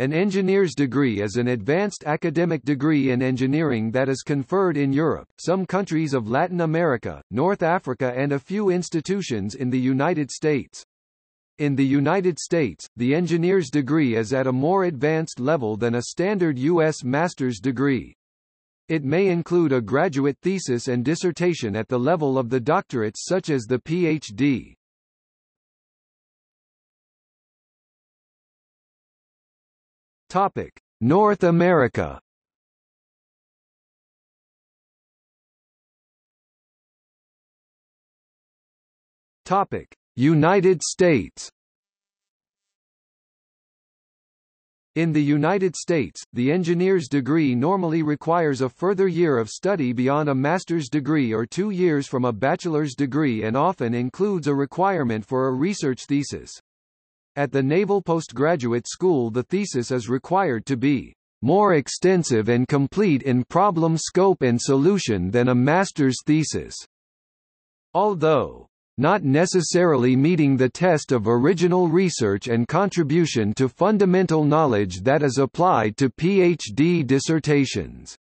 An engineer's degree is an advanced academic degree in engineering that is conferred in Europe, some countries of Latin America, North Africa and a few institutions in the United States. In the United States, the engineer's degree is at a more advanced level than a standard U.S. master's degree. It may include a graduate thesis and dissertation at the level of the doctorates such as the Ph.D. Topic: North America. Topic: United States. In the United States, the engineer's degree normally requires a further year of study beyond a master's degree or two years from a bachelor's degree and often includes a requirement for a research thesis. At the Naval Postgraduate School the thesis is required to be more extensive and complete in problem scope and solution than a master's thesis. Although not necessarily meeting the test of original research and contribution to fundamental knowledge that is applied to PhD dissertations.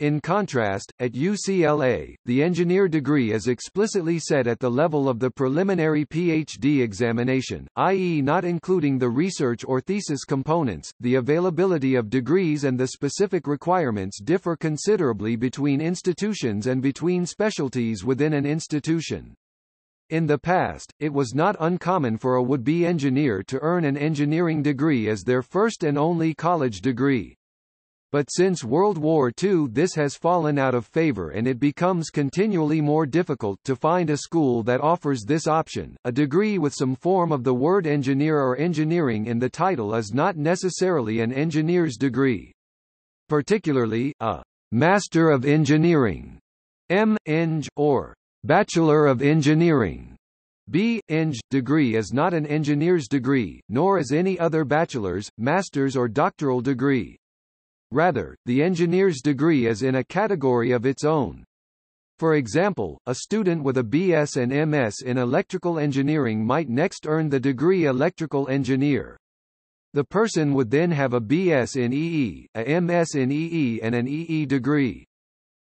In contrast, at UCLA, the engineer degree is explicitly set at the level of the preliminary PhD examination, i.e. not including the research or thesis components. The availability of degrees and the specific requirements differ considerably between institutions and between specialties within an institution. In the past, it was not uncommon for a would-be engineer to earn an engineering degree as their first and only college degree. But since World War II this has fallen out of favor and it becomes continually more difficult to find a school that offers this option. A degree with some form of the word engineer or engineering in the title is not necessarily an engineer's degree. Particularly, a Master of Engineering M.Eng, or Bachelor of Engineering B.Eng degree is not an engineer's degree, nor is any other bachelor's, master's or doctoral degree. Rather, the engineer's degree is in a category of its own. For example, a student with a BS and MS in electrical engineering might next earn the degree electrical engineer. The person would then have a BS in EE, a MS in EE and an EE degree.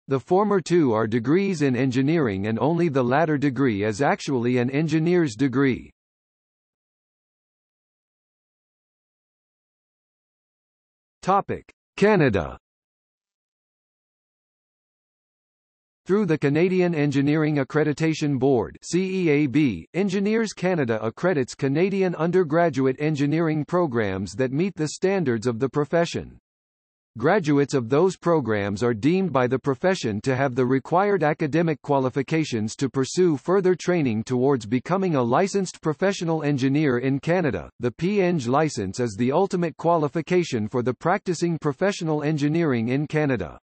The former two are degrees in engineering and only the latter degree is actually an engineer's degree. Topic: Canada Through the Canadian Engineering Accreditation Board CEAB, Engineers Canada accredits Canadian undergraduate engineering programs that meet the standards of the profession. Graduates of those programs are deemed by the profession to have the required academic qualifications to pursue further training towards becoming a licensed professional engineer in Canada. The P.Eng license is the ultimate qualification for the practicing professional engineering in Canada.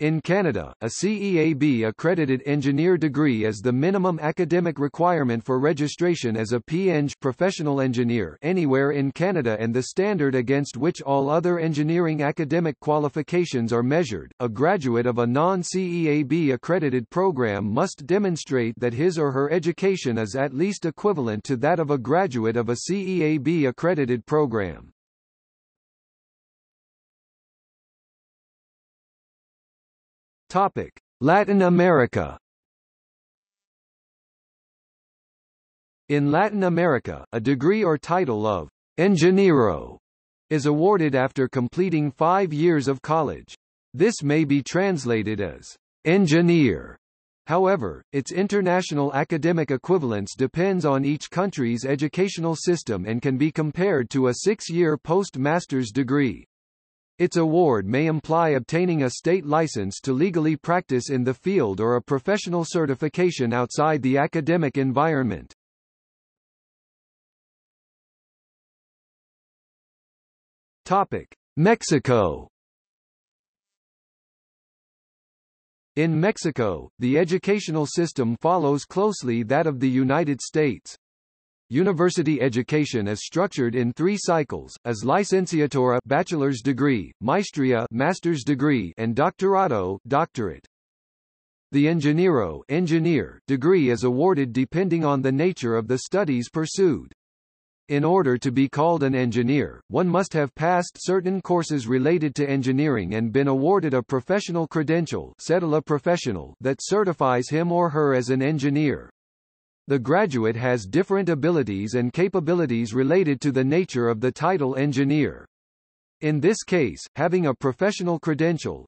In Canada, a CEAB-accredited engineer degree is the minimum academic requirement for registration as a P.Eng professional engineer anywhere in Canada and the standard against which all other engineering academic qualifications are measured. A graduate of a non-CEAB accredited program must demonstrate that his or her education is at least equivalent to that of a graduate of a CEAB accredited program. Topic: Latin America. In Latin America, a degree or title of ingeniero is awarded after completing five years of college. This may be translated as engineer. However, its international academic equivalence depends on each country's educational system and can be compared to a six-year post-master's degree. Its award may imply obtaining a state license to legally practice in the field or a professional certification outside the academic environment. Topic: Mexico In Mexico, the educational system follows closely that of the United States. University education is structured in three cycles, as licenciatura bachelor's degree, maestria master's degree, and doctorado doctorate. The ingeniero engineer degree is awarded depending on the nature of the studies pursued. In order to be called an engineer, one must have passed certain courses related to engineering and been awarded a professional credential professional that certifies him or her as an engineer. The graduate has different abilities and capabilities related to the nature of the title engineer. In this case, having a professional credential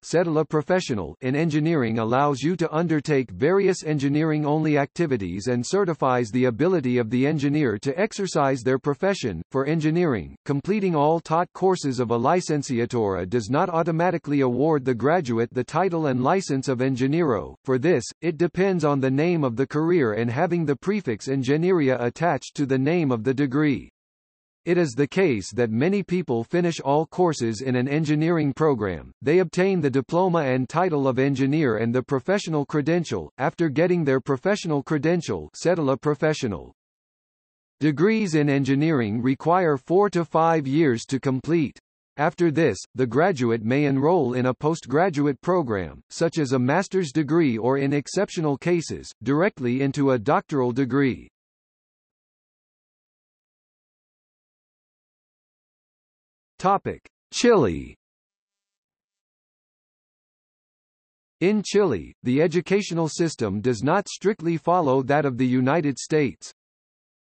professional in engineering allows you to undertake various engineering-only activities and certifies the ability of the engineer to exercise their profession. For engineering, completing all taught courses of a licenciatura does not automatically award the graduate the title and license of ingeniero. For this, it depends on the name of the career and having the prefix ingeniería attached to the name of the degree. It is the case that many people finish all courses in an engineering program, they obtain the diploma and title of engineer and the professional credential, after getting their professional credential cédula professional. Degrees in engineering require four to five years to complete. After this, the graduate may enroll in a postgraduate program, such as a master's degree or in exceptional cases, directly into a doctoral degree. Topic: Chile. In Chile, the educational system does not strictly follow that of the United States.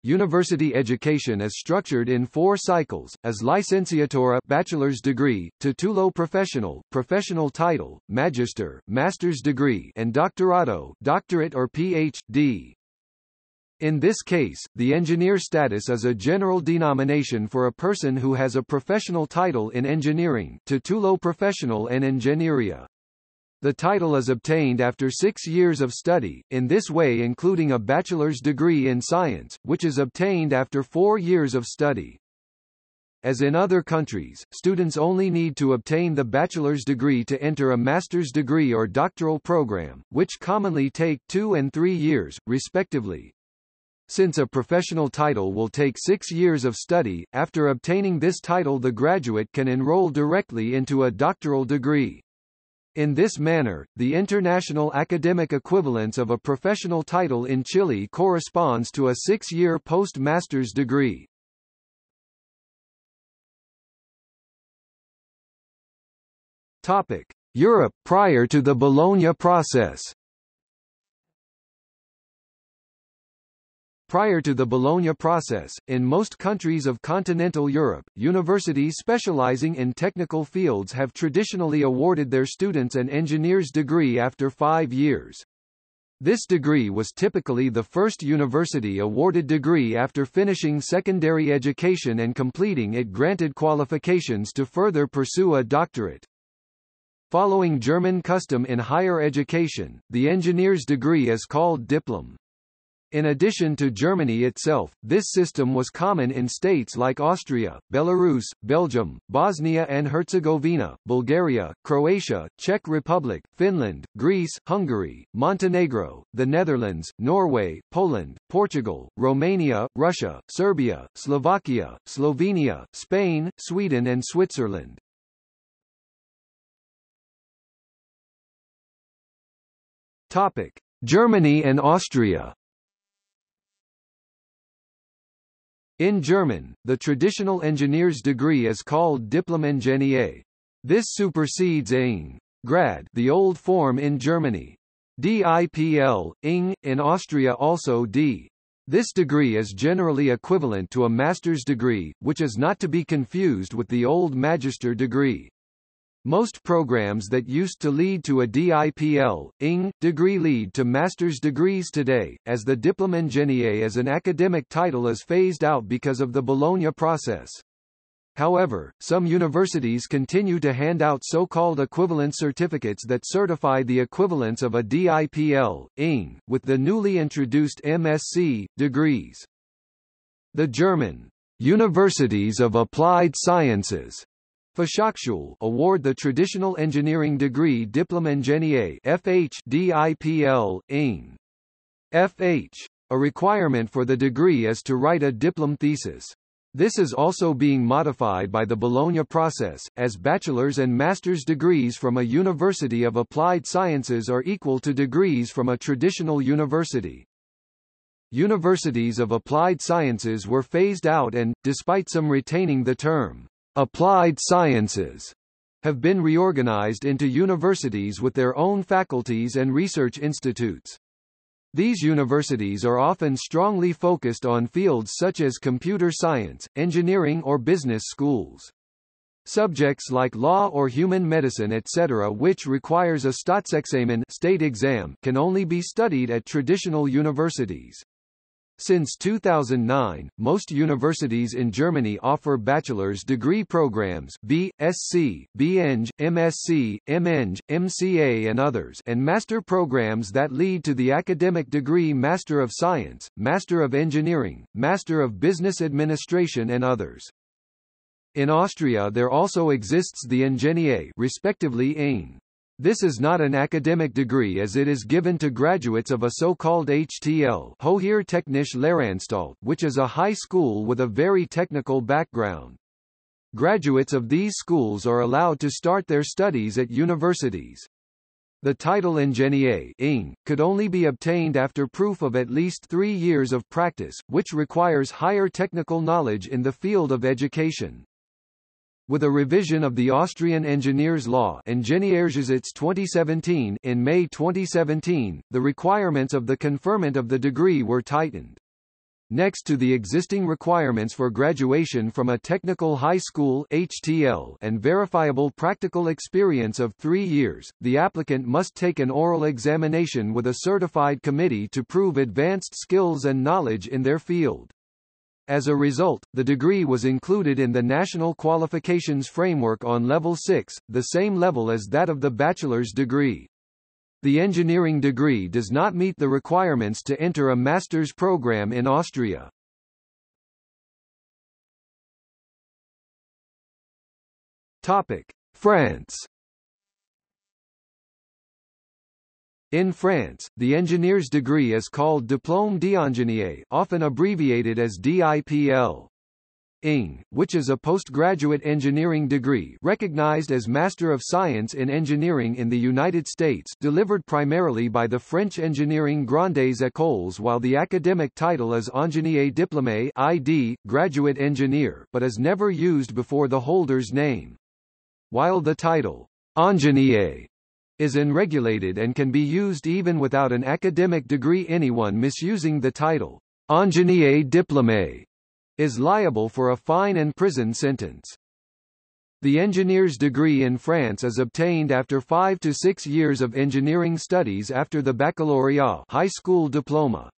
University education is structured in four cycles, as licenciatura bachelor's degree, titulo professional, professional title, magister, master's degree, and doctorado, doctorate or Ph.D. In this case, the engineer status is a general denomination for a person who has a professional title in engineering titulo professional en ingeniería. The title is obtained after six years of study, in this way including a bachelor's degree in science, which is obtained after four years of study. As in other countries, students only need to obtain the bachelor's degree to enter a master's degree or doctoral program, which commonly take two and three years, respectively. Since a professional title will take six years of study, after obtaining this title the graduate can enroll directly into a doctoral degree. In this manner, the international academic equivalence of a professional title in Chile corresponds to a six-year post-master's degree. Topic: Europe prior to the Bologna process. Prior to the Bologna process, in most countries of continental Europe, universities specializing in technical fields have traditionally awarded their students an engineer's degree after five years. This degree was typically the first university awarded degree after finishing secondary education and completing it granted qualifications to further pursue a doctorate. Following German custom in higher education, the engineer's degree is called diplom. In addition to Germany itself, this system was common in states like Austria, Belarus, Belgium, Bosnia and Herzegovina, Bulgaria, Croatia, Czech Republic, Finland, Greece, Hungary, Montenegro, the Netherlands, Norway, Poland, Portugal, Romania, Russia, Serbia, Slovakia, Slovenia, Spain, Sweden and Switzerland. Topic: Germany and Austria In German, the traditional engineer's degree is called Diplom-Ingenieur. This supersedes ing. Grad, the old form in Germany. DIPL, ing, in Austria also D. This degree is generally equivalent to a master's degree, which is not to be confused with the old magister degree. Most programs that used to lead to a DIPL, ING, degree lead to master's degrees today, as the Diplom Ingenieur as an academic title is phased out because of the Bologna process. However, some universities continue to hand out so-called equivalent certificates that certify the equivalence of a DIPL, ING, with the newly introduced MSc, degrees. The German Universities of Applied Sciences Fachhochschule award the traditional engineering degree Diplom-Ingenieur FH DIPL, ING. FH. A requirement for the degree is to write a diplom thesis. This is also being modified by the Bologna process, as bachelor's and master's degrees from a University of Applied Sciences are equal to degrees from a traditional university. universities of applied sciences were phased out and, despite some retaining the term, applied sciences, have been reorganized into universities with their own faculties and research institutes. These universities are often strongly focused on fields such as computer science, engineering or business schools. Subjects like law or human medicine etc. which requires a Staatsexamen state exam can only be studied at traditional universities. Since 2009, most universities in Germany offer bachelor's degree programs B, SC, BEng, MSc, MEng, MCA and others and master programs that lead to the academic degree Master of Science, Master of Engineering, Master of Business Administration and others. In Austria there also exists the Ingenieur respectively EIN. This is not an academic degree as it is given to graduates of a so-called HTL Hohe Technische Lehranstalt, which is a high school with a very technical background. Graduates of these schools are allowed to start their studies at universities. The title Ingenieur could only be obtained after proof of at least three years of practice, which requires higher technical knowledge in the field of education. With a revision of the Austrian Engineers Law Ingenieursgesetz 2017 in May 2017, the requirements of the conferment of the degree were tightened. Next to the existing requirements for graduation from a technical high school HTL and verifiable practical experience of three years, the applicant must take an oral examination with a certified committee to prove advanced skills and knowledge in their field. As a result, the degree was included in the National Qualifications Framework on Level 6, the same level as that of the bachelor's degree. The engineering degree does not meet the requirements to enter a master's program in Austria. Topic: France In France, the engineer's degree is called Diplôme d'ingénieur often abbreviated as DIPL. ING, which is a postgraduate engineering degree recognized as Master of Science in Engineering in the United States delivered primarily by the French engineering Grandes Écoles while the academic title is Ingénieur Diplômé ID, graduate engineer, but is never used before the holder's name. While the title, Ingénieur is unregulated and can be used even without an academic degree anyone misusing the title, ingénieur diplômé, is liable for a fine and prison sentence. The engineer's degree in France is obtained after five to six years of engineering studies after the baccalaureate high school diploma.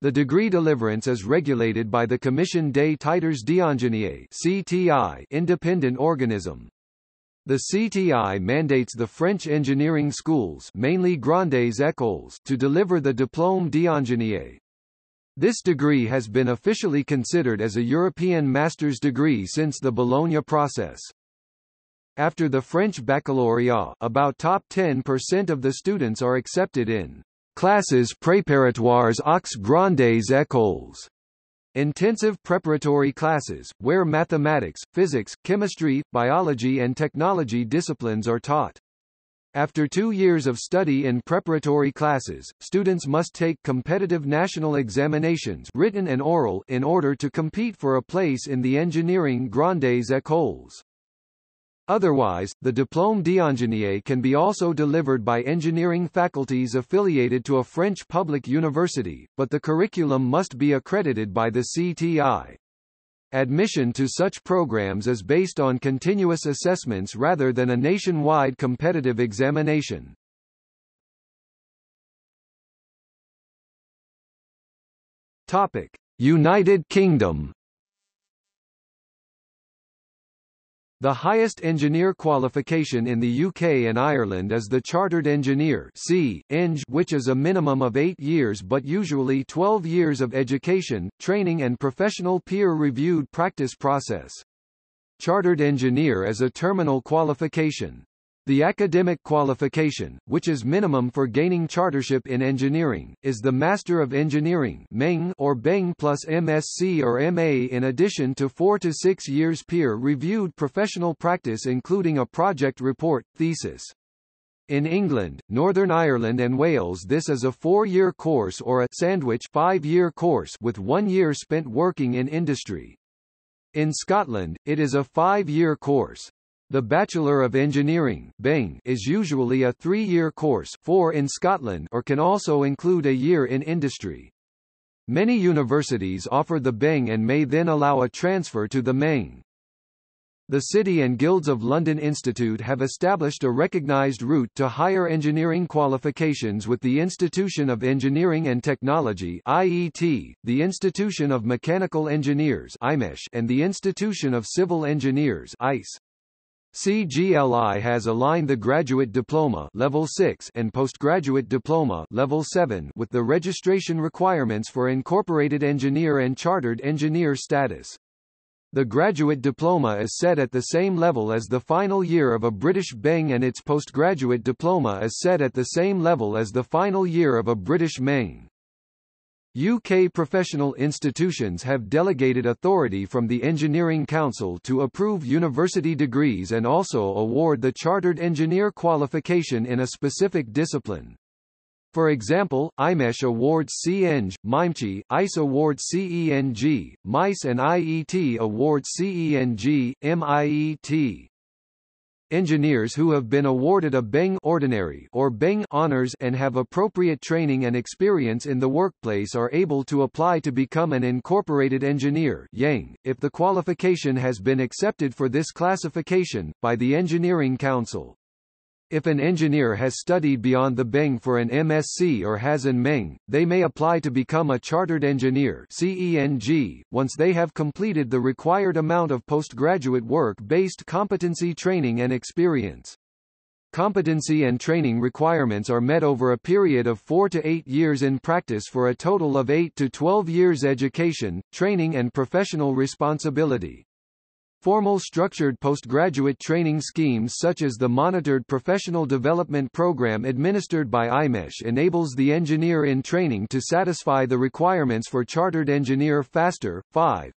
The degree deliverance is regulated by the Commission des Titres d'Ingénieur CTI independent organism. The CTI mandates the French engineering schools mainly Grandes Écoles to deliver the Diplôme d'ingénieur. This degree has been officially considered as a European master's degree since the Bologna process. After the French baccalaureate, about top 10% of the students are accepted in classes préparatoires aux grandes écoles Intensive preparatory classes, where mathematics, physics, chemistry, biology and technology disciplines are taught. After two years of study in preparatory classes, students must take competitive national examinations written and oral in order to compete for a place in the engineering grandes écoles. Otherwise, the Diplôme d'ingénieur can be also delivered by engineering faculties affiliated to a French public university, but the curriculum must be accredited by the CTI. Admission to such programs is based on continuous assessments rather than a nationwide competitive examination. Topic: United Kingdom The highest engineer qualification in the UK and Ireland is the Chartered Engineer C. Eng, which is a minimum of 8 years but usually 12 years of education, training and professional peer-reviewed practice process. Chartered Engineer is a terminal qualification. The academic qualification, which is minimum for gaining chartership in engineering, is the Master of Engineering or BEng plus MSc or MA in addition to four to six years peer-reviewed professional practice including a project report, thesis. In England, Northern Ireland and Wales this is a four-year course or a sandwich five-year course with one year spent working in industry. In Scotland, it is a five-year course. The Bachelor of Engineering is usually a three-year course four in Scotland or can also include a year in industry. Many universities offer the BEng and may then allow a transfer to the MEng. The City and Guilds of London Institute have established a recognised route to higher engineering qualifications with the Institution of Engineering and Technology IET, the Institution of Mechanical Engineers IMechE, and the Institution of Civil Engineers ICE. CGLI has aligned the graduate diploma level 6 and postgraduate diploma level 7 with the registration requirements for incorporated engineer and chartered engineer status. The graduate diploma is set at the same level as the final year of a British BEng and its postgraduate diploma is set at the same level as the final year of a British MEng. UK professional institutions have delegated authority from the Engineering Council to approve university degrees and also award the Chartered Engineer qualification in a specific discipline. For example, IMechE awards CEng, MIMechE, ICE awards CENG, MICE and IET awards CENG, MIET. Engineers who have been awarded a BEng ordinary or BEng honors and have appropriate training and experience in the workplace are able to apply to become an incorporated engineer IEng, if the qualification has been accepted for this classification, by the Engineering Council. If an engineer has studied beyond the BEng for an MSc or has an MEng, they may apply to become a Chartered Engineer CENG, once they have completed the required amount of postgraduate work-based competency training and experience. Competency and training requirements are met over a period of 4 to 8 years in practice for a total of 8 to 12 years education, training and professional responsibility. Formal structured postgraduate training schemes such as the Monitored Professional Development Program administered by IMechE enables the engineer in training to satisfy the requirements for Chartered Engineer faster. 5.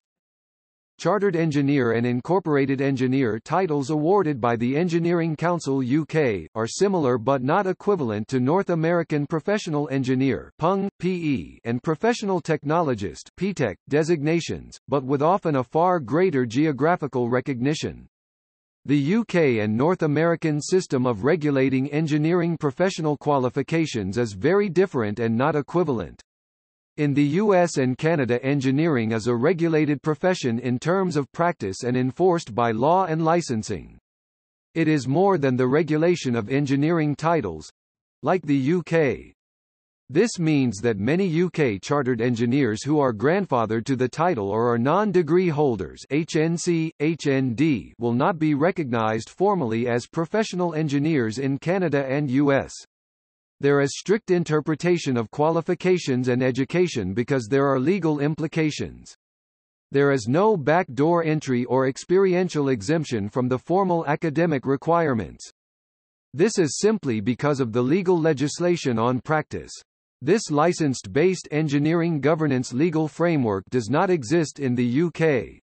Chartered Engineer and Incorporated Engineer titles awarded by the Engineering Council UK, are similar but not equivalent to North American Professional Engineer P.Eng, PE, and Professional Technologist P.Tech designations, but with often a far greater geographical recognition. The UK and North American system of regulating engineering professional qualifications is very different and not equivalent. In the US and Canada engineering is a regulated profession in terms of practice and enforced by law and licensing. It is more than the regulation of engineering titles, like the UK. This means that many UK chartered engineers who are grandfathered to the title or are non-degree holders HNC, HND will not be recognized formally as professional engineers in Canada and US. There is strict interpretation of qualifications and education because there are legal implications. There is no backdoor entry or experiential exemption from the formal academic requirements. This is simply because of the legal legislation on practice. This licensed-based engineering governance legal framework does not exist in the UK.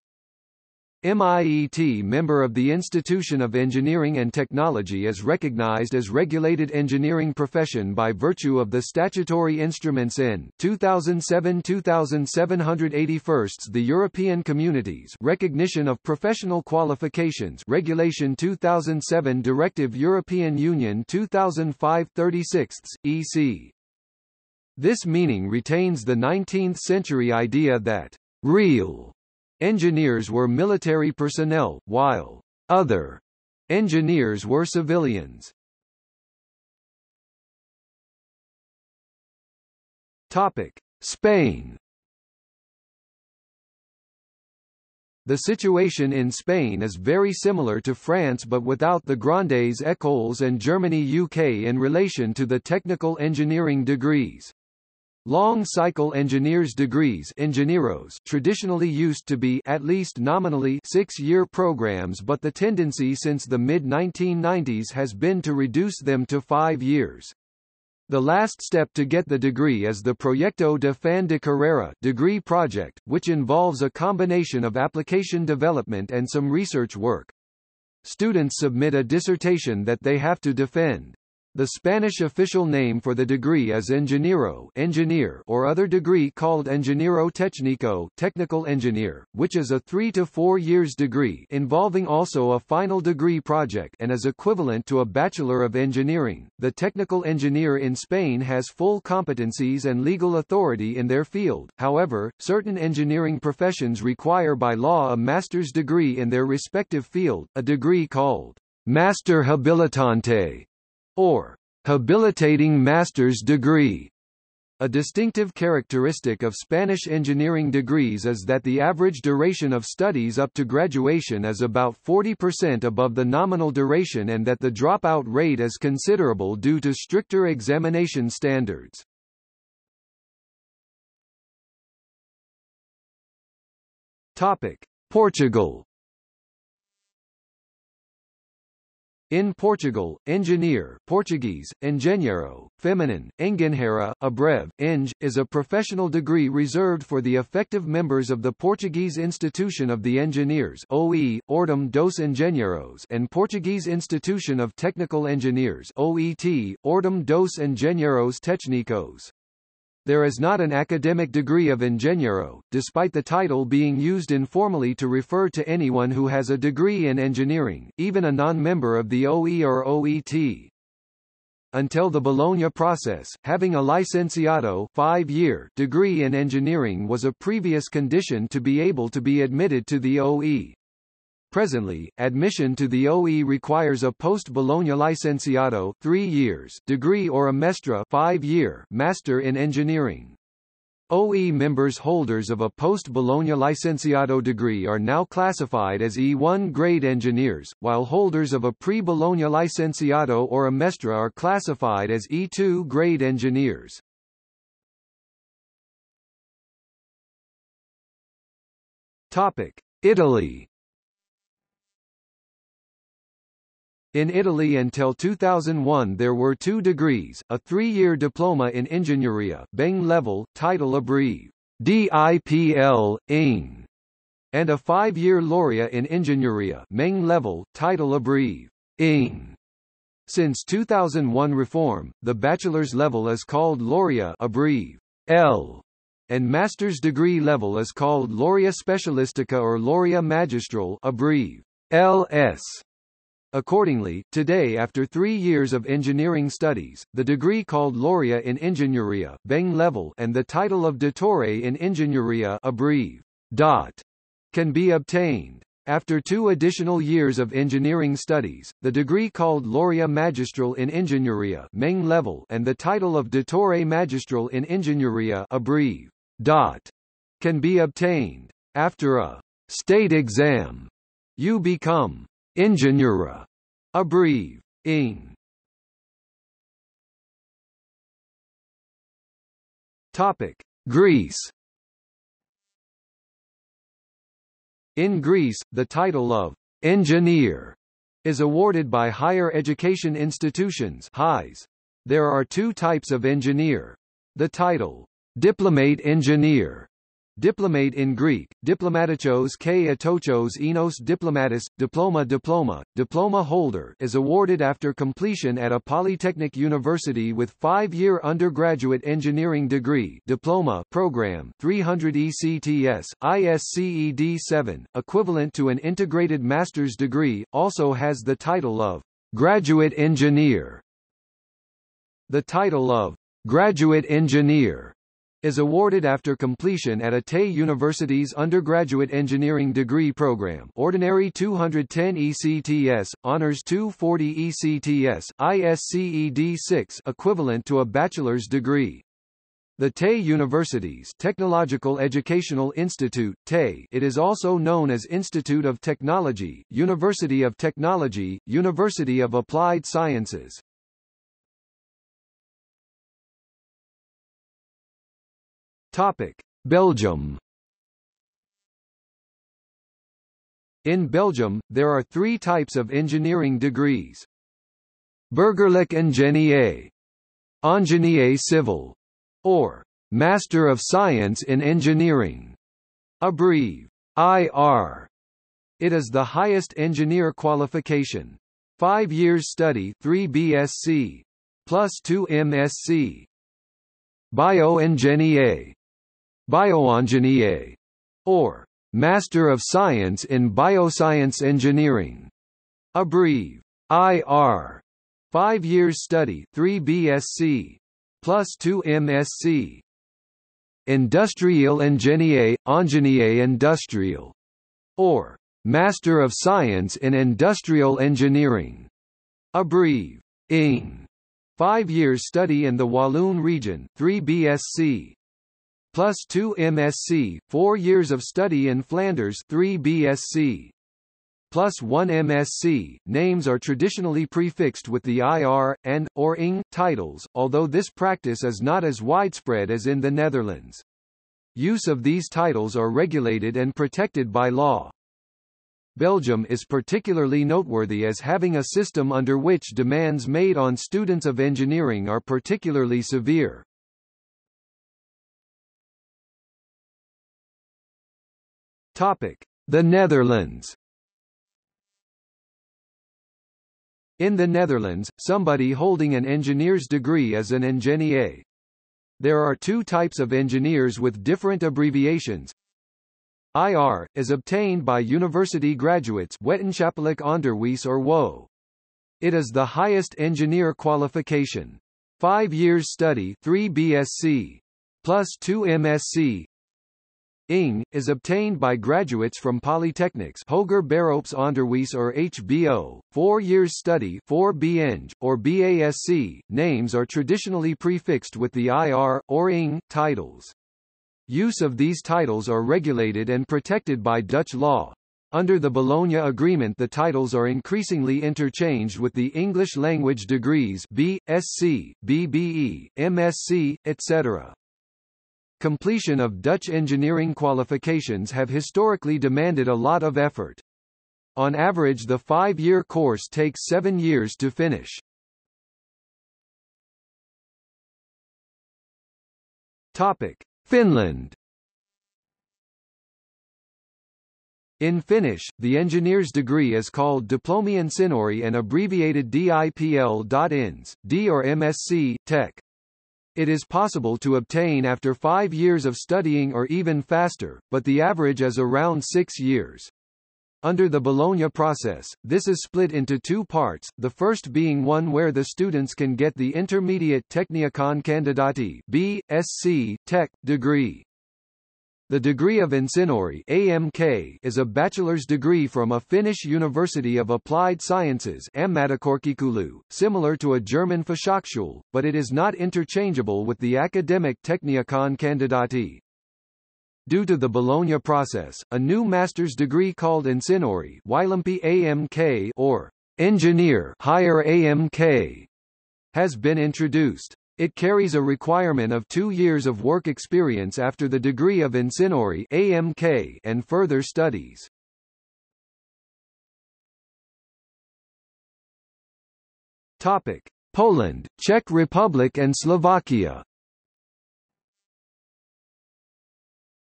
MIET member of the Institution of Engineering and Technology is recognized as regulated engineering profession by virtue of the statutory instruments in 2007-2781 the European Communities Recognition of Professional Qualifications Regulation 2007 Directive European Union 2005-36 EC. This meaning retains the 19th-century idea that real Engineers were military personnel, while other engineers were civilians. Topic: Spain. The situation in Spain is very similar to France but without the Grandes Écoles and Germany UK in relation to the technical engineering degrees. Long-cycle engineers degrees ingenieros traditionally used to be at least nominally six-year programs but the tendency since the mid-1990s has been to reduce them to five years. The last step to get the degree is the Proyecto de Fin de Carrera degree project, which involves a combination of application development and some research work. Students submit a dissertation that they have to defend. The Spanish official name for the degree is ingeniero engineer or other degree called ingeniero técnico technical engineer, which is a three to four years degree involving also a final degree project and is equivalent to a Bachelor of Engineering. The technical engineer in Spain has full competencies and legal authority in their field, however, certain engineering professions require by law a master's degree in their respective field, a degree called Master Habilitante or habilitating master's degree. A distinctive characteristic of Spanish engineering degrees is that the average duration of studies up to graduation is about 40% above the nominal duration and that the dropout rate is considerable due to stricter examination standards. Topic: Portugal In Portugal, engineer Portuguese, engenheiro, feminine, engenheira, abrev, eng, is a professional degree reserved for the effective members of the Portuguese Institution of the Engineers OE, Ordem dos Engenheiros and Portuguese Institution of Technical Engineers OET, Ordem dos Engenheiros Técnicos. There is not an academic degree of ingeniero, despite the title being used informally to refer to anyone who has a degree in engineering, even a non-member of the OE or OET. Until the Bologna process, having a licenciato five-year degree in engineering was a previous condition to be able to be admitted to the OE. Presently, admission to the OE requires a post-Bologna licenciato 3 years degree or a mestra 5-year master in engineering. OE members holders of a post-Bologna licenciato degree are now classified as E1 grade engineers, while holders of a pre-Bologna licenciato or a mestra are classified as E2 grade engineers. Topic: Italy In Italy until 2001 there were two degrees, a three-year diploma in Ingegneria Beng level, title abbrev. DIPL, ING, and a five-year laurea in Ingegneria Meng level, title abbrev. ING. Since 2001 reform, the bachelor's level is called laurea abbrev. L, and master's degree level is called laurea specialistica or laurea magistral abbrev. LS. Accordingly, today after three years of engineering studies, the degree called Laurea in Ingegneria Beng level and the title of Dottore in Ingegneria abbrev. Dot, can be obtained. After two additional years of engineering studies, the degree called Laurea Magistral in Ingegneria Meng level and the title of Dottore Magistral in Ingegneria abbrev. Dot, can be obtained. After a state exam, you become Ingeniera, abbrev. ING. Topic: Greece. In Greece, the title of engineer is awarded by higher education institutions (HIs). There are two types of engineer. The title diplomate engineer Diplomate in Greek, diplomatikos k atochos enos diplomatis, diploma diploma, diploma holder is awarded after completion at a polytechnic university with five-year undergraduate engineering degree diploma program 300 ECTS, ISCED 7, equivalent to an integrated master's degree, also has the title of graduate engineer. The title of graduate engineer is awarded after completion at a TE University's undergraduate engineering degree program ordinary 210 ECTS, honors 240 ECTS, ISCED 6 equivalent to a bachelor's degree. The TE University's Technological Educational Institute TE, it is also known as Institute of Technology, University of Technology, University of Applied Sciences. Topic: Belgium. In Belgium, there are three types of engineering degrees. Burgerlijk Ingenieur, Ingenieur Civil, or Master of Science in Engineering, abbrev. IR. It is the highest engineer qualification. Five years study 3 BSc. plus 2 MSc. Bioingénieur, Bioingénieur, or Master of Science in Bioscience Engineering, abbrev. IR, 5 years study 3 BSc, plus 2 MSc. Industriel Ingénieur, Ingénieur Industriel, or Master of Science in Industrial Engineering, abbrev. ING. 5 years study in the Walloon region 3 BSc, plus 2 MSc, 4 years of study in Flanders 3 BSc, plus 1 MSc. Names are traditionally prefixed with the IR, and, or ING, titles, although this practice is not as widespread as in the Netherlands. Use of these titles are regulated and protected by law. Belgium is particularly noteworthy as having a system under which demands made on students of engineering are particularly severe. Topic: The Netherlands. In the Netherlands, somebody holding an engineer's degree is an ingenieur. There are two types of engineers with different abbreviations. IR, is obtained by university graduates wetenschappelijk onderwijs or WO. It is the highest engineer qualification. Five years study 3 BSc, plus 2 MSc, ING, is obtained by graduates from polytechnics Hoger Beroepsonderwijs or HBO, four years study 4 BEng, or BASc. Names are traditionally prefixed with the IR, or ING, titles. Use of these titles are regulated and protected by Dutch law. Under the Bologna Agreement the titles are increasingly interchanged with the English language degrees B, SC, BBE, MSc, etc. Completion of Dutch engineering qualifications have historically demanded a lot of effort. On average the five-year course takes seven years to finish. Topic. Finland In Finnish, the engineer's degree is called Diplomi-insinööri and abbreviated DIPL.INS, D or MSc, Tech. It is possible to obtain after five years of studying or even faster, but the average is around six years. Under the Bologna process, this is split into two parts, the first being one where the students can get the intermediate Technikon Kandidati B.Sc. Tech degree. The degree of Insinööri AMK is a bachelor's degree from a Finnish University of Applied Sciences similar to a German Fachhochschule, but it is not interchangeable with the academic Technikon Kandidati. Due to the Bologna process, a new master's degree called Insinööri AMK or Engineer Higher AMK has been introduced. It carries a requirement of two years of work experience after the degree of Insinööri AMK and further studies. Topic: Poland, Czech Republic and Slovakia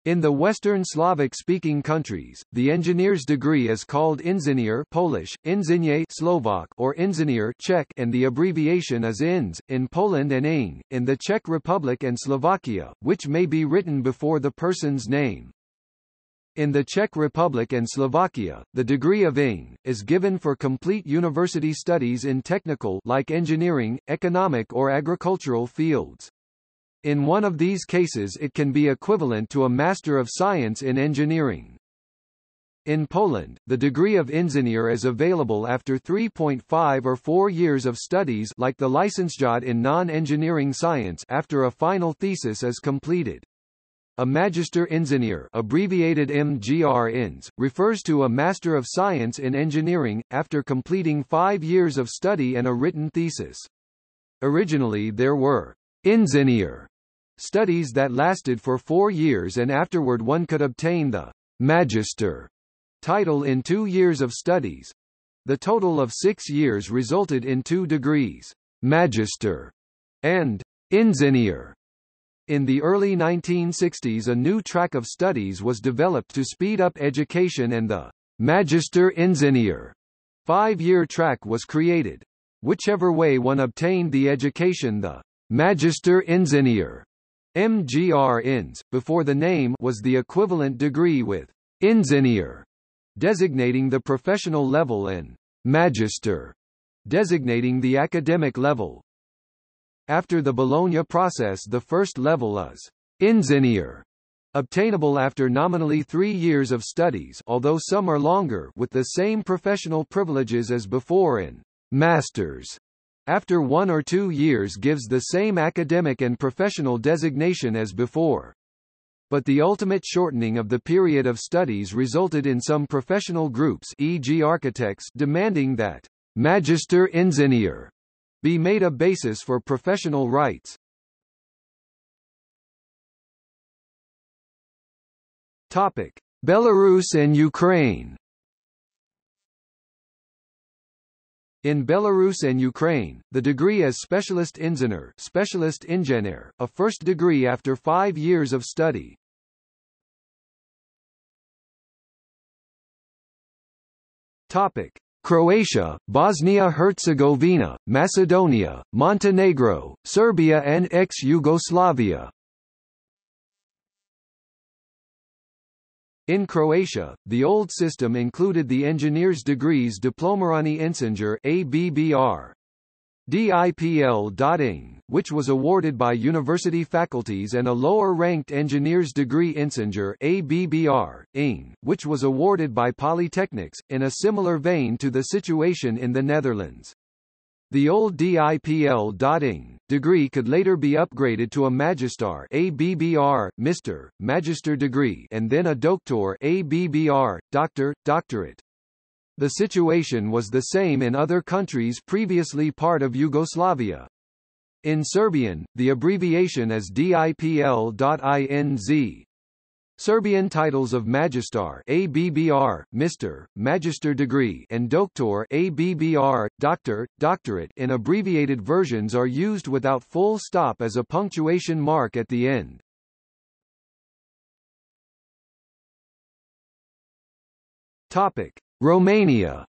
In the Western Slavic-speaking countries, the engineer's degree is called inżynier Polish, inżynier Slovak or inżynier Czech and the abbreviation is INS, in Poland and ING, in the Czech Republic and Slovakia, which may be written before the person's name. In the Czech Republic and Slovakia, the degree of ING, is given for complete university studies in technical like engineering, economic or agricultural fields. In one of these cases it can be equivalent to a Master of Science in Engineering. In Poland, the degree of inżynier is available after 3.5 or 4 years of studies like the licentiate in non-engineering science after a final thesis is completed. A Magister Ingenieur abbreviated MGR-INS, refers to a Master of Science in Engineering, after completing five years of study and a written thesis. Originally there were Ingenieur Studies that lasted for four years and afterward one could obtain the Magister title in two years of studies. The total of six years resulted in two degrees, Magister and Ingenieur. In the early 1960s a new track of studies was developed to speed up education and the Magister Ingenieur five-year track was created. whichever way one obtained the education the Magister Ingenieur MGR INS, before the name was the equivalent degree with Ingenieur, designating the professional level and Magister, designating the academic level. After the Bologna process the first level is Ingenieur, obtainable after nominally three years of studies although some are longer with the same professional privileges as before in Masters after one or two years gives the same academic and professional designation as before. But the ultimate shortening of the period of studies resulted in some professional groups e.g. architects demanding that Magister Ingenieur be made a basis for professional rights. Topic: Belarus and Ukraine In Belarus and Ukraine, the degree as Specialist Ingenieur Specialist Ingenieur, a first degree after five years of study. Topic. Croatia, Bosnia-Herzegovina, Macedonia, Montenegro, Serbia and ex-Yugoslavia In Croatia, the old system included the engineer's degrees Diplomirani Inženjer ABBR. DIPL.ING, which was awarded by university faculties and a lower-ranked engineer's degree Inženjer ABBR, ING, which was awarded by polytechnics, in a similar vein to the situation in the Netherlands. The old DIPL.ING degree could later be upgraded to a Magistar ABBR, Mr., Magister degree and then a Doctor ABBR, Doctor, Doctorate. The situation was the same in other countries previously part of Yugoslavia. In Serbian, the abbreviation is DIPL.INZ. Serbian titles of Magistar ABBR, Mr., Magister degree and Doctor ABBR, Doctor, Doctorate in abbreviated versions are used without full stop as a punctuation mark at the end. Topic: Romania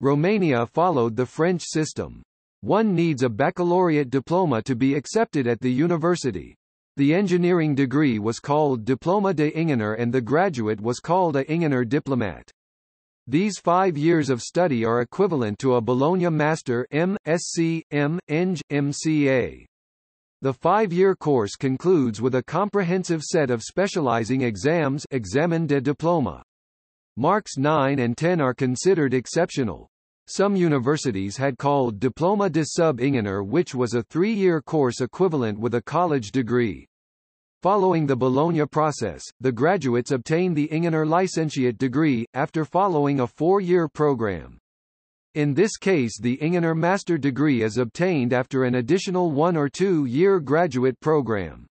Romania followed the French system. One needs a baccalaureate diploma to be accepted at the university. The engineering degree was called Diploma de Ingenieur and the graduate was called a Ingenieur Diplomat. These five years of study are equivalent to a Bologna Master M. Sc. M. Eng. MCA. The five-year course concludes with a comprehensive set of specializing exams Examen de Diploma. Marks 9 and 10 are considered exceptional. Some universities had called Diploma de Sub-Ingenieur which was a three-year course equivalent with a college degree. Following the Bologna process, the graduates obtain the Ingenieur Licentiate degree, after following a four-year program. In this case the Ingenieur Master degree is obtained after an additional one- or two-year graduate program.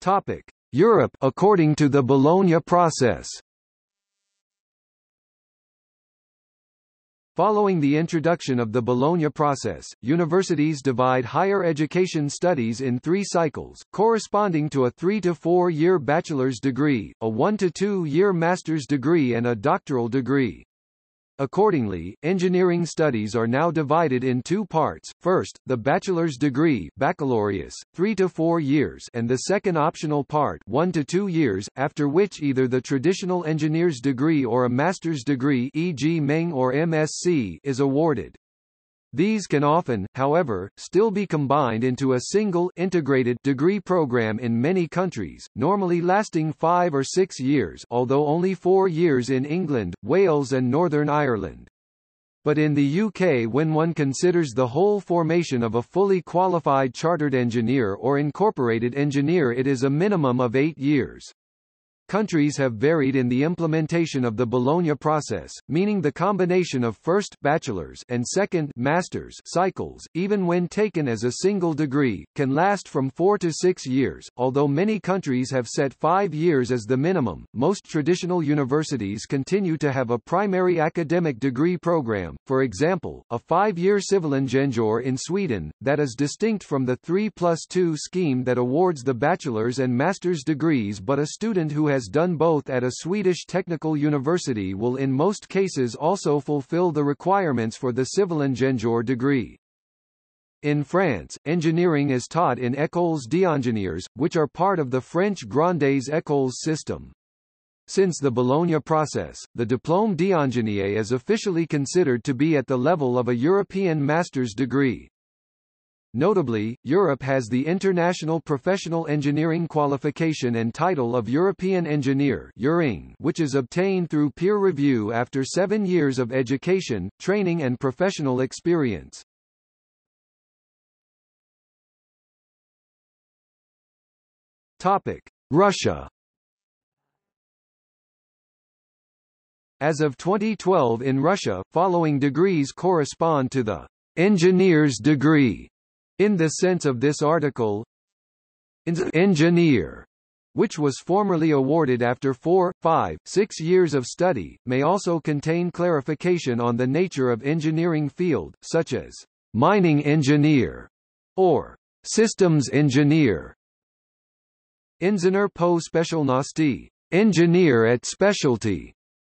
Topic. Europe according to the Bologna process. Following the introduction of the Bologna process, universities divide higher education studies in three cycles, corresponding to a three- to four-year bachelor's degree, a one- to two-year master's degree and a doctoral degree. Accordingly, engineering studies are now divided in two parts, first, the bachelor's degree baccalaureus, three to four years and the second optional part one to two years, after which either the traditional engineer's degree or a master's degree e.g. Meng or MSc is awarded. These can often, however, still be combined into a single integrated degree program in many countries, normally lasting five or six years although only four years in England, Wales and Northern Ireland. But in the UK when one considers the whole formation of a fully qualified chartered engineer or incorporated engineer it is a minimum of eight years. Countries have varied in the implementation of the Bologna process, meaning the combination of first bachelor's and second master's cycles, even when taken as a single degree, can last from 4 to 6 years. Although many countries have set 5 years as the minimum, most traditional universities continue to have a primary academic degree program. For example, a 5-year civilingenjör in Sweden that is distinct from the 3 plus 2 scheme that awards the bachelor's and master's degrees but a student who has done both at a Swedish technical university will in most cases also fulfill the requirements for the Civilingenjör degree. In France, engineering is taught in écoles d'ingénieurs, which are part of the French Grandes Écoles system. Since the Bologna process, the diplôme d'ingénieur is officially considered to be at the level of a European master's degree. Notably, Europe has the International Professional Engineering Qualification and title of European Engineer which is obtained through peer review after seven years of education, training and professional experience. Russia As of 2012 in Russia, following degrees correspond to the engineer's degree. In the sense of this article, engineer, which was formerly awarded after four, five, six years of study, may also contain clarification on the nature of engineering field, such as mining engineer or systems engineer. Ingenieur po specialnosti, engineer at specialty,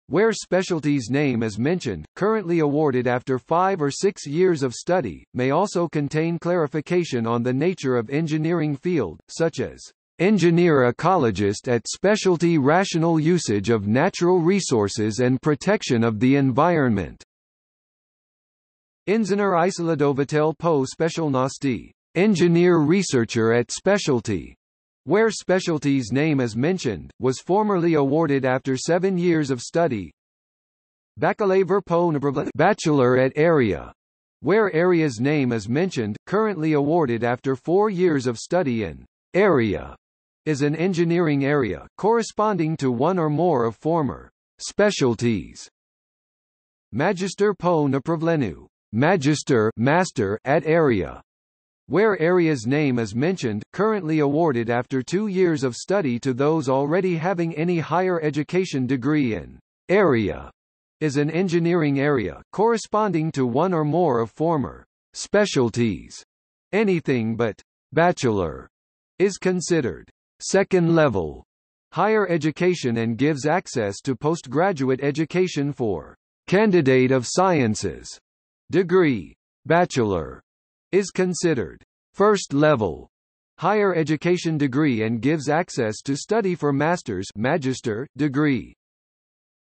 where specialty's name is mentioned, currently awarded after five or six years of study, may also contain clarification on the nature of engineering field, such as engineer ecologist at specialty rational usage of natural resources and protection of the environment. Ingenieur isoladovatel po specialnosti, engineer researcher at specialty, where specialty's name is mentioned, was formerly awarded after seven years of study. Bachelor at area, where area's name is mentioned, currently awarded after four years of study in area, is an engineering area, corresponding to one or more of former specialties. Magister po napravlenu, magister master at area, where area's name is mentioned, currently awarded after two years of study to those already having any higher education degree in area, is an engineering area, corresponding to one or more of former specialties. Anything but bachelor is considered second level higher education and gives access to postgraduate education for candidate of sciences degree. Bachelor is considered first level higher education degree and gives access to study for master's magister degree.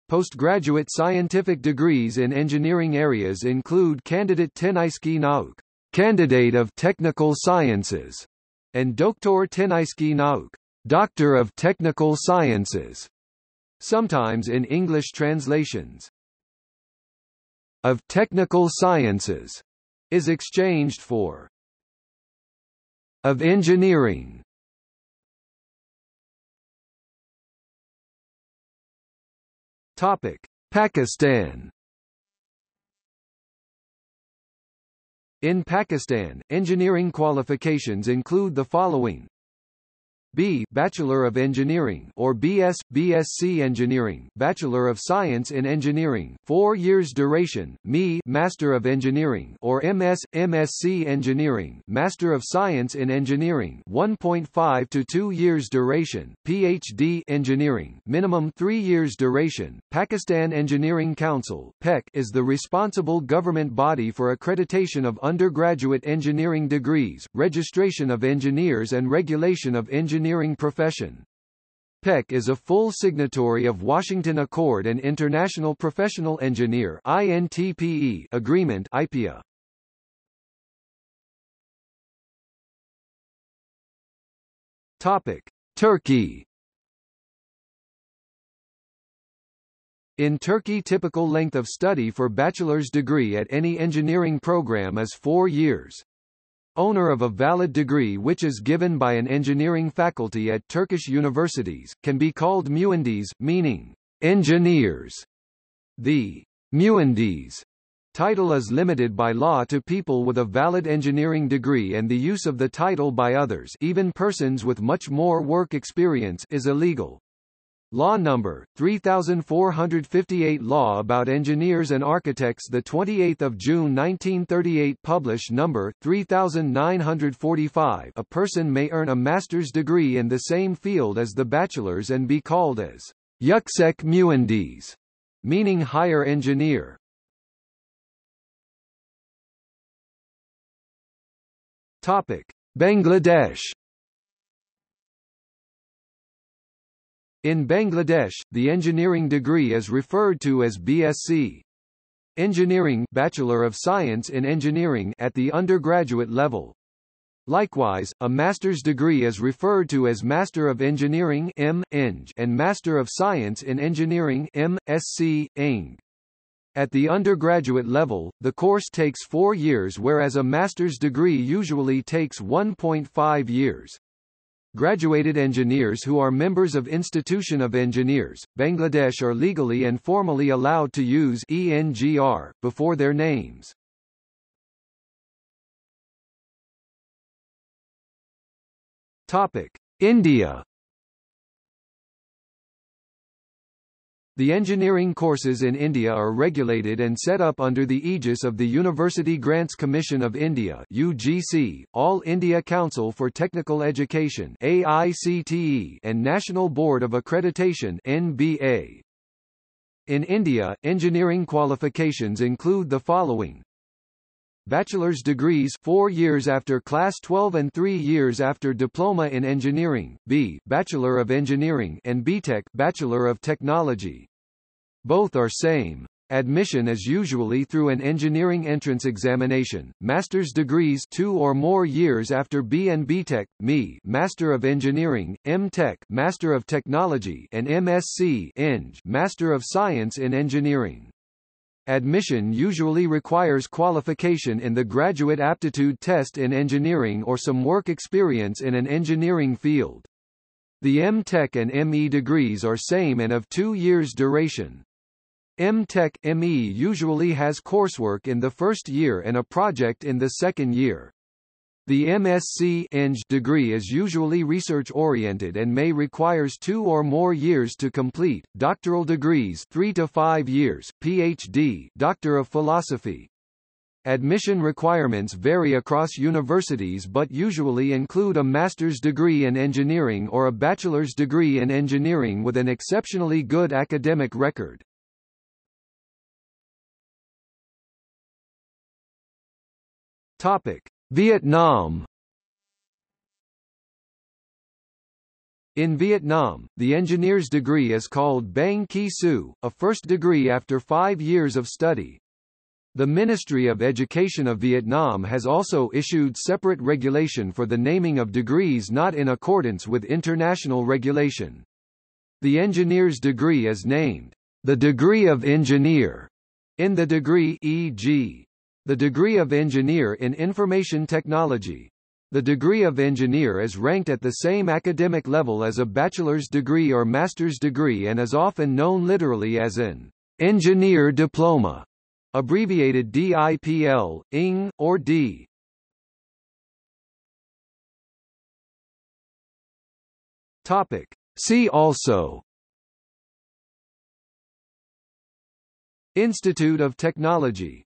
Postgraduate scientific degrees in engineering areas include candidate Tenaiski Nauk, candidate of technical sciences, and Doktor Tenaiski Nauk, doctor of technical sciences. Sometimes in English translations of technical sciences is exchanged for of engineering. Topic: Pakistan. In Pakistan, engineering qualifications include the following B. Bachelor of Engineering or BS, BSc Engineering, Bachelor of Science in Engineering, 4 years duration, ME Master of Engineering or MS, MSc Engineering, Master of Science in Engineering, 1.5 to 2 years duration, PhD Engineering, minimum 3 years duration. Pakistan Engineering Council (PEC) is the responsible government body for accreditation of undergraduate engineering degrees, registration of engineers and regulation of engineering engineering profession. PEC is a full signatory of Washington Accord and International Professional Engineer INTPE Agreement IPEA. Topic: Turkey. In Turkey typical length of study for bachelor's degree at any engineering program is 4 years. Owner of a valid degree which is given by an engineering faculty at Turkish universities, can be called mühendis, meaning engineers. The mühendis title is limited by law to people with a valid engineering degree and the use of the title by others even persons with much more work experience is illegal. Law number 3458 Law about Engineers and Architects the 28th of June 1938 published number 3945 A person may earn a master's degree in the same field as the bachelor's and be called as Yüksek Mühendis, meaning higher engineer. Topic: Bangladesh In Bangladesh, the engineering degree is referred to as BSc. Engineering Bachelor of Science in Engineering at the undergraduate level. Likewise, a master's degree is referred to as Master of Engineering M. Eng and Master of Science in Engineering M. Sc. Eng. At the undergraduate level, the course takes four years whereas a master's degree usually takes 1.5 years. Graduated engineers who are members of Institution of Engineers, Bangladesh are legally and formally allowed to use ENGR, before their names. Topic. India The engineering courses in India are regulated and set up under the aegis of the University Grants Commission of India UGC, All India Council for Technical Education AICTE, and National Board of Accreditation NBA. In India, engineering qualifications include the following Bachelor's degrees 4 years after class 12 and 3 years after diploma in engineering, B Bachelor of Engineering and BTech Bachelor of Technology. Both are same. Admission is usually through an engineering entrance examination. Master's degrees 2 or more years after B and BTech, ME, Master of Engineering, M.Tech, Master of Technology, and MSc, Eng, Master of Science in Engineering. Admission usually requires qualification in the Graduate Aptitude Test in engineering or some work experience in an engineering field. The M.Tech and ME degrees are same and of two years duration. M.Tech ME usually has coursework in the first year and a project in the second year. The MSc Eng degree is usually research-oriented and may requires two or more years to complete. Doctoral degrees 3 to 5 years, PhD Doctor of Philosophy. Admission requirements vary across universities but usually include a master's degree in engineering or a bachelor's degree in engineering with an exceptionally good academic record. Topic: Vietnam In Vietnam, the engineer's degree is called Bang Ki Su, a first degree after five years of study. The Ministry of Education of Vietnam has also issued separate regulation for the naming of degrees not in accordance with international regulation. The engineer's degree is named the degree of engineer in the degree e.g. The degree of engineer in information technology. The degree of engineer is ranked at the same academic level as a bachelor's degree or master's degree and is often known literally as an engineer diploma, abbreviated DIPL, ING, or D. Topic. See also Institute of Technology